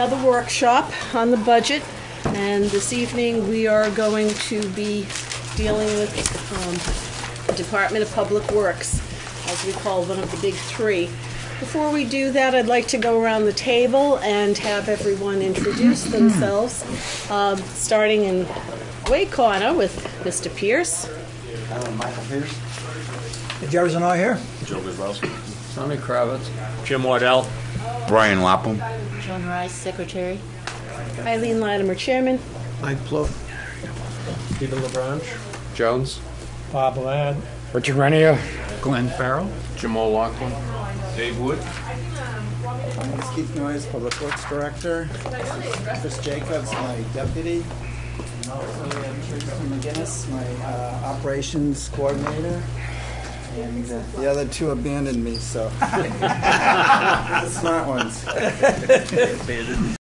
Another workshop on the budget, and this evening we are going to be dealing with um, the Department of Public Works, as we call one of the big three. Before we do that, I'd like to go around the table and have everyone introduce themselves, um, starting in Way Corner with Mr. Pierce. Michael Pierce. Jerry's and I here. Joe Kozlowski. Sonny Kravitz. Jim Waddell. Brian Lapham. Joan Rice, Secretary. Eileen Latimer, Chairman. Mike Plouffe. Peter LeBranch. Jones. Bob Ladd. Richard Renier. Glenn Farrell. Jamal Loughlin. Dave Wood. My name Keith Noyes, Public Works Director. Chris Jacobs, my deputy. And also we have Teresa McGinnis, my uh, Operations Coordinator. And uh, the other two abandoned me, so. Smart ones.